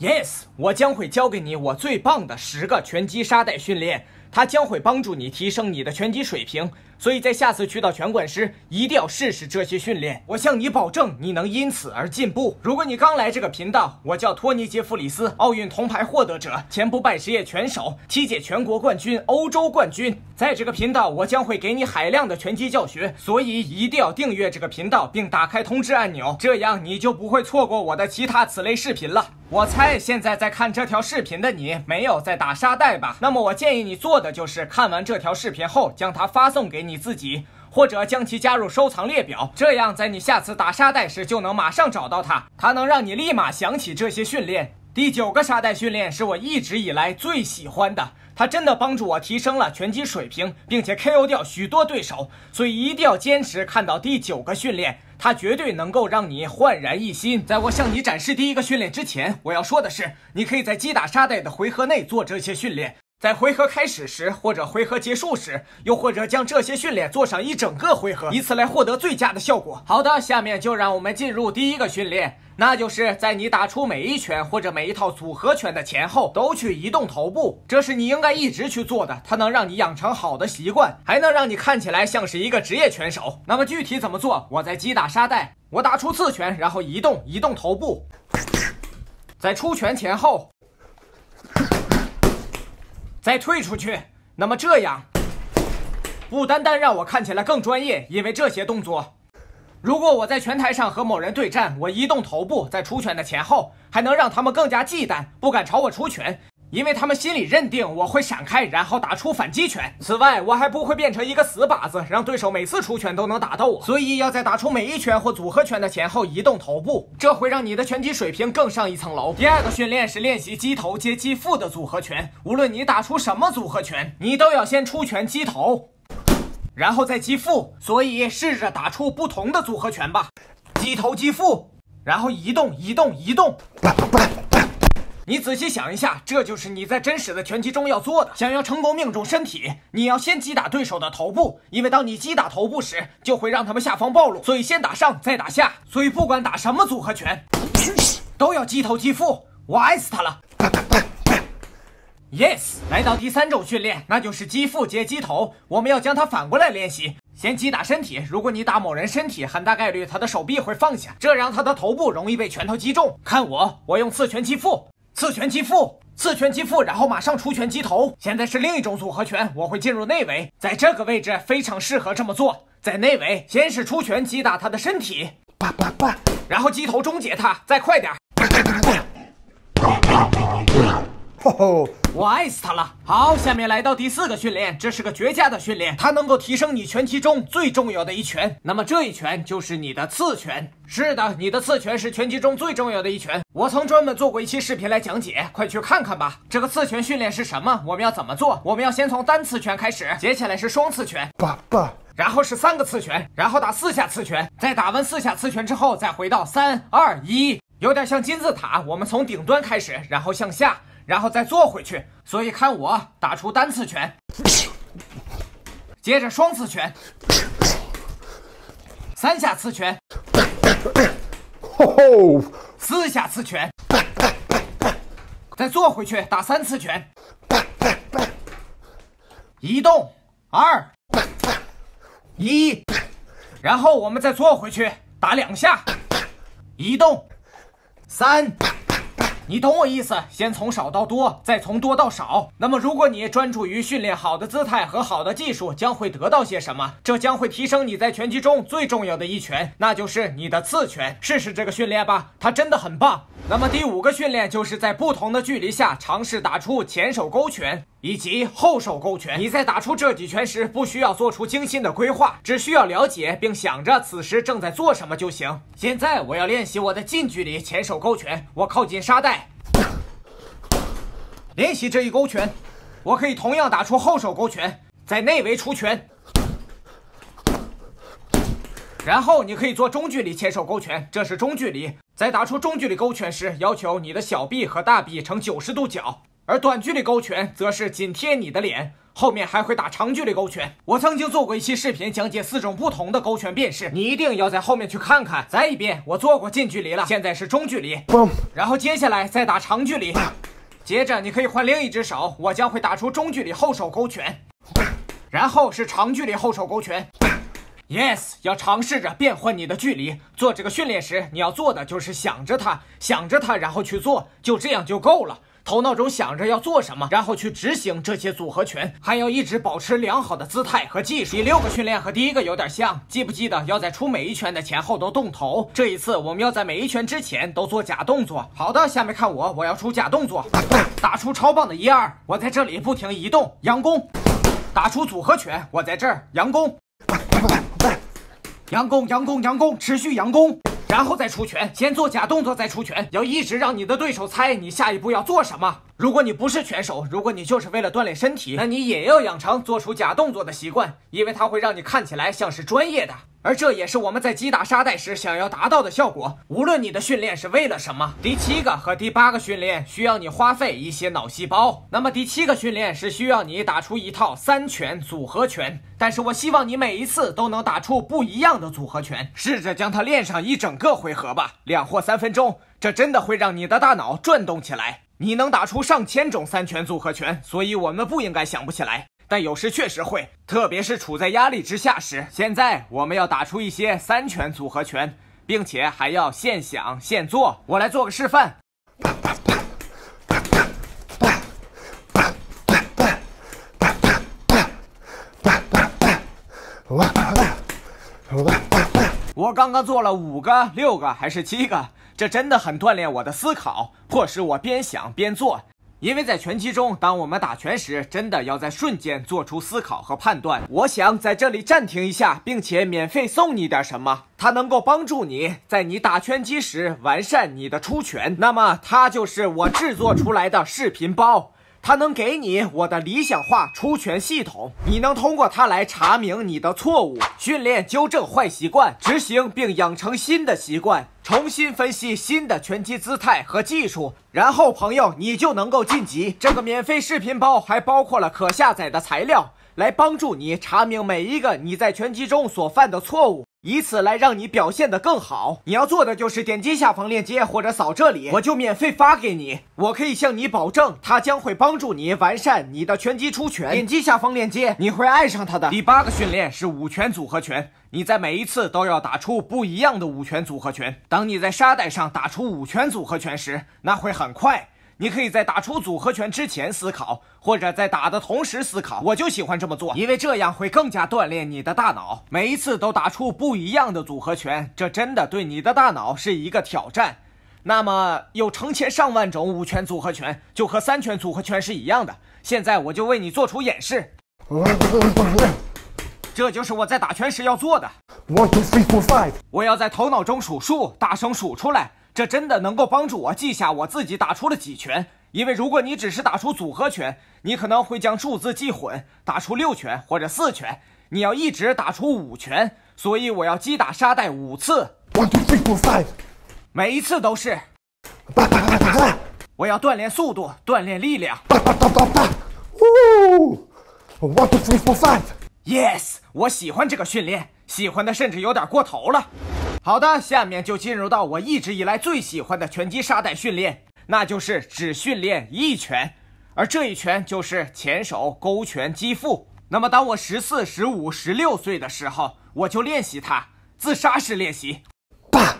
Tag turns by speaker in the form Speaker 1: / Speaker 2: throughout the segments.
Speaker 1: Yes，我将会教给你我最棒的十个拳击沙袋训练，它将会帮助你提升你的拳击水平。所以在下次去到拳馆时，一定要试试这些训练。我向你保证，你能因此而进步。如果你刚来这个频道，我叫托尼·杰弗里斯，奥运铜牌获得者，前不败职业拳手，七届全国冠军、欧洲冠军。在这个频道，我将会给你海量的拳击教学，所以一定要订阅这个频道，并打开通知按钮，这样你就不会错过我的其他此类视频了。我猜现在在看这条视频的你没有在打沙袋吧？那么我建议你做的就是看完这条视频后，将它发送给你。你自己，或者将其加入收藏列表，这样在你下次打沙袋时就能马上找到它。它能让你立马想起这些训练。第九个沙袋训练是我一直以来最喜欢的，它真的帮助我提升了拳击水平，并且 KO 掉许多对手。所以一定要坚持看到第九个训练，它绝对能够让你焕然一新。在我向你展示第一个训练之前，我要说的是，你可以在击打沙袋的回合内做这些训练。在回合开始时，或者回合结束时，又或者将这些训练做上一整个回合，以此来获得最佳的效果。好的，下面就让我们进入第一个训练，那就是在你打出每一拳或者每一套组合拳的前后，都去移动头部。这是你应该一直去做的，它能让你养成好的习惯，还能让你看起来像是一个职业拳手。那么具体怎么做？我在击打沙袋，我打出刺拳，然后移动，移动头部，在出拳前后。再退出去，那么这样不单单让我看起来更专业，因为这些动作，如果我在拳台上和某人对战，我移动头部在出拳的前后，还能让他们更加忌惮，不敢朝我出拳。因为他们心里认定我会闪开，然后打出反击拳。此外，我还不会变成一个死靶子，让对手每次出拳都能打到我。所以，要在打出每一拳或组合拳的前后移动头部，这会让你的拳击水平更上一层楼。第二个训练是练习击头接击腹的组合拳。无论你打出什么组合拳，你都要先出拳击头，然后再击腹。所以，试着打出不同的组合拳吧。击头击腹，然后移动移动移动。不，不，不你仔细想一下，这就是你在真实的拳击中要做的。想要成功命中身体，你要先击打对手的头部，因为当你击打头部时，就会让他们下方暴露。所以先打上，再打下。所以不管打什么组合拳，都要击头击腹。我爱死他了。Yes，来到第三种训练，那就是击腹接击头。我们要将它反过来练习。先击打身体，如果你打某人身体，很大概率他的手臂会放下，这让他的头部容易被拳头击中。看我，我用刺拳击腹。刺拳击腹，刺拳击腹，然后马上出拳击头。现在是另一种组合拳，我会进入内围，在这个位置非常适合这么做。在内围，先是出拳击打他的身体，叭叭叭，然后击头终结他，再快点。吼吼！我爱死他了。好，下面来到第四个训练，这是个绝佳的训练，它能够提升你拳击中最重要的一拳。那么这一拳就是你的刺拳。是的，你的刺拳是拳击中最重要的一拳。我曾专门做过一期视频来讲解，快去看看吧。这个刺拳训练是什么？我们要怎么做？我们要先从单刺拳开始，接下来是双刺拳，爸爸，然后是三个刺拳，然后打四下刺拳，在打完四下刺拳之后，再回到三二一，有点像金字塔。我们从顶端开始，然后向下。然后再坐回去，所以看我打出单刺拳，接着双刺拳，三下刺拳，四下刺拳，再坐回去打三次拳，移动。二。一，然后我们再坐回去打两下，移动。三。你懂我意思，先从少到多，再从多到少。那么，如果你专注于训练好的姿态和好的技术，将会得到些什么？这将会提升你在拳击中最重要的一拳，那就是你的刺拳。试试这个训练吧，它真的很棒。那么第五个训练就是在不同的距离下尝试打出前手勾拳以及后手勾拳。你在打出这几拳时，不需要做出精心的规划，只需要了解并想着此时正在做什么就行。现在我要练习我的近距离前手勾拳，我靠近沙袋，练习这一勾拳。我可以同样打出后手勾拳，在内围出拳。然后你可以做中距离前手勾拳，这是中距离。在打出中距离勾拳时，要求你的小臂和大臂呈九十度角，而短距离勾拳则是紧贴你的脸，后面还会打长距离勾拳。我曾经做过一期视频，讲解四种不同的勾拳变式，你一定要在后面去看看。再一遍，我做过近距离了，现在是中距离，然后接下来再打长距离，接着你可以换另一只手，我将会打出中距离。后手勾拳，然后是长距离。后手勾拳。Yes，要尝试着变换你的距离。做这个训练时，你要做的就是想着它，想着它，然后去做，就这样就够了。头脑中想着要做什么，然后去执行这些组合拳，还要一直保持良好的姿态和技术。第六个训练和第一个有点像，记不记得要在出每一拳的前后都动头？这一次我们要在每一拳之前都做假动作。好的，下面看我，我要出假动作，打出超棒的一二。我在这里不停移动，佯攻，打出组合拳。我在这儿佯攻。佯攻，佯攻，佯攻，持续佯攻，然后再出拳。先做假动作，再出拳，要一直让你的对手猜你下一步要做什么。如果你不是拳手，如果你就是为了锻炼身体，那你也要养成做出假动作的习惯，因为它会让你看起来像是专业的。而这也是我们在击打沙袋时想要达到的效果。无论你的训练是为了什么，第七个和第八个训练需要你花费一些脑细胞。那么第七个训练是需要你打出一套三拳组合拳，但是我希望你每一次都能打出不一样的组合拳，试着将它练上一整个回合吧，两或三分钟，这真的会让你的大脑转动起来。你能打出上千种三拳组合拳，所以我们不应该想不起来。但有时确实会，特别是处在压力之下时。现在我们要打出一些三拳组合拳，并且还要现想现做。我来做个示范。我刚刚做了五个、六个还是七个？这真的很锻炼我的思考，迫使我边想边做。因为在拳击中，当我们打拳时，真的要在瞬间做出思考和判断。我想在这里暂停一下，并且免费送你点什么，它能够帮助你在你打拳击时完善你的出拳。那么，它就是我制作出来的视频包。它能给你我的理想化出拳系统，你能通过它来查明你的错误，训练纠正坏习惯，执行并养成新的习惯，重新分析新的拳击姿态和技术，然后朋友你就能够晋级。这个免费视频包还包括了可下载的材料，来帮助你查明每一个你在拳击中所犯的错误。以此来让你表现得更好。你要做的就是点击下方链接或者扫这里，我就免费发给你。我可以向你保证，它将会帮助你完善你的拳击出拳。点击下方链接，你会爱上它的。第八个训练是五拳组合拳，你在每一次都要打出不一样的五拳组合拳。当你在沙袋上打出五拳组合拳时，那会很快。你可以在打出组合拳之前思考，或者在打的同时思考。我就喜欢这么做，因为这样会更加锻炼你的大脑。每一次都打出不一样的组合拳，这真的对你的大脑是一个挑战。那么有成千上万种五拳组合拳，就和三拳组合拳是一样的。现在我就为你做出演示。这就是我在打拳时要做的。One two three four five。我要在头脑中数数，大声数出来。这真的能够帮助我记下我自己打出了几拳，因为如果你只是打出组合拳，你可能会将数字记混，打出六拳或者四拳。你要一直打出五拳，所以我要击打沙袋五次。One two three four five，每一次都是。我要锻炼速度，锻炼力量。One two three four five。Yes，我喜欢这个训练，喜欢的甚至有点过头了。好的，下面就进入到我一直以来最喜欢的拳击沙袋训练，那就是只训练一拳，而这一拳就是前手勾拳击腹。那么当我十四、十五、十六岁的时候，我就练习它，自杀式练习，爸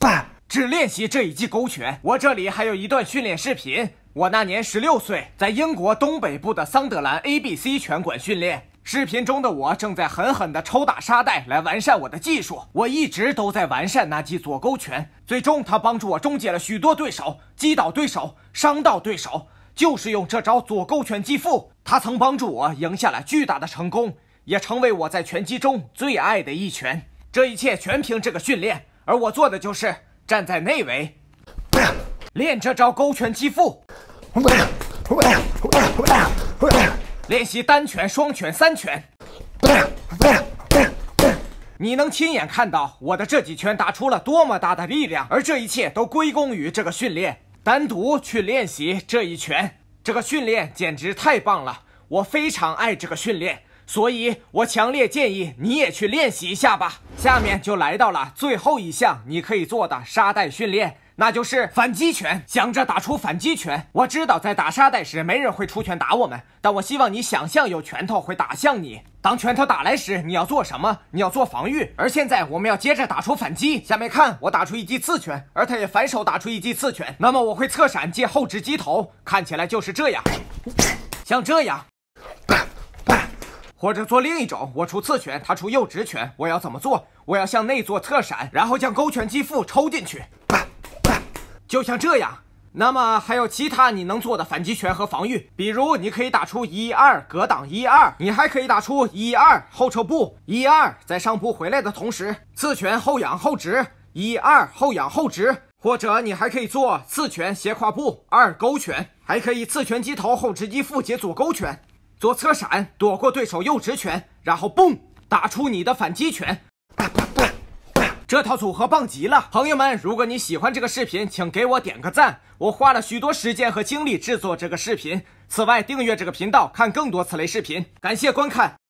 Speaker 1: 爸，只练习这一记勾拳。我这里还有一段训练视频，我那年十六岁，在英国东北部的桑德兰 ABC 拳馆训练。视频中的我正在狠狠地抽打沙袋来完善我的技术。我一直都在完善那记左勾拳，最终它帮助我终结了许多对手，击倒对手，伤到对手。就是用这招左勾拳击腹，它曾帮助我赢下了巨大的成功，也成为我在拳击中最爱的一拳。这一切全凭这个训练，而我做的就是站在内围，练这招勾拳击腹。练习单拳、双拳、三拳，你能亲眼看到我的这几拳打出了多么大的力量，而这一切都归功于这个训练。单独去练习这一拳，这。个训练简直太棒了，我非常爱这个训练，所以我强烈建议你也去练习一下吧。下面就来到了最后一项你可以做的沙袋训练。那就是反击拳，想着打出反击拳。我知道在打沙袋时，没人会出拳打我们，但我希望你想象有拳头会打向你。当拳头打来时，你要做什么？你要做防御。而现在我们要接着打出反击。下面看，我打出一记刺拳，而他也反手打出一记刺拳。那么我会侧闪借后直击头，看起来就是这样，像这样，或者做另一种，我出刺拳，他出右直拳。我要怎么做？我要向内做侧闪，然后将勾拳击腹抽进去。就像这样，那么还有其他你能做的反击拳和防御，比如你可以打出一二格挡一二，你还可以打出一二后撤步一二，在上步回来的同时，刺拳后仰后直一二后仰后直，或者你还可以做刺拳斜跨步二勾拳，还可以刺拳击头后直击腹接左勾拳，左侧闪躲过对手右直拳，然后嘣打出你的反击拳。这套组合棒极了，朋友们！如果你喜欢这个视频，请给我点个赞。我花了许多时间和精力制作这个视频。此外，订阅这个频道，看更多此类视频。感谢观看。